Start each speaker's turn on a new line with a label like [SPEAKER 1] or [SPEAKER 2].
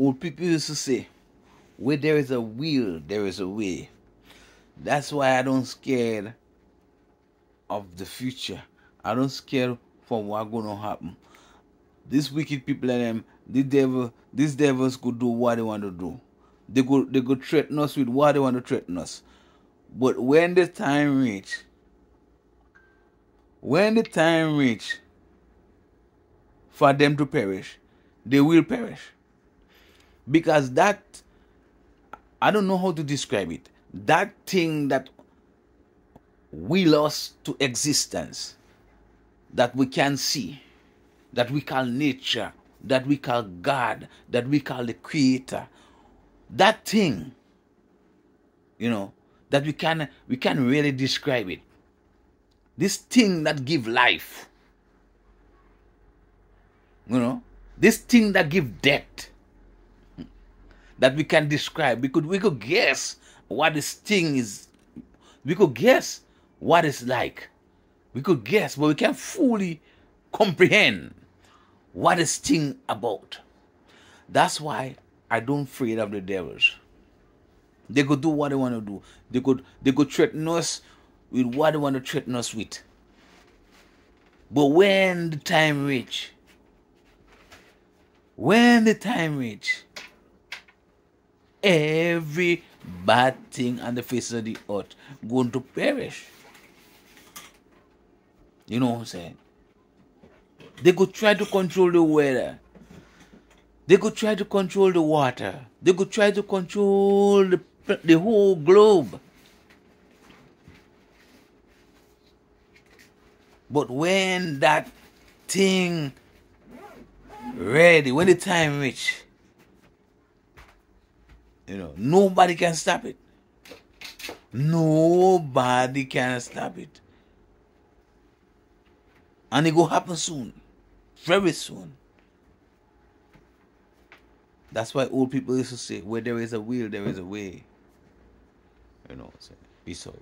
[SPEAKER 1] old people used to say, where there is a will, there is a way. That's why I don't scared of the future. I don't scared for what gonna happen. These wicked people and them, the devil, these devils could do what they want to do. They could they could threaten us with what they want to threaten us. But when the time reach, when the time reach for them to perish, they will perish. Because that I don't know how to describe it. That thing that we lost to existence, that we can see, that we call nature, that we call God, that we call the Creator, that thing, you know, that we can we can really describe it. This thing that give life, you know, this thing that give death that we can describe. We could we could guess what this thing is. We could guess what it's like. We could guess, but we can't fully comprehend what this thing about. That's why I don't afraid of the devils. They could do what they want to do. They could they could threaten us with what they want to threaten us with. But when the time reach, when the time reach, every bad thing on the face of the earth going to perish. You know what I'm saying? They could try to control the weather. They could try to control the water. They could try to control the, the whole globe. But when that thing ready, when the time reach, you know, nobody can stop it. Nobody can stop it. And it will happen soon. Very soon. That's why old people used to say, where there is a will, there is a way. You know, peace out.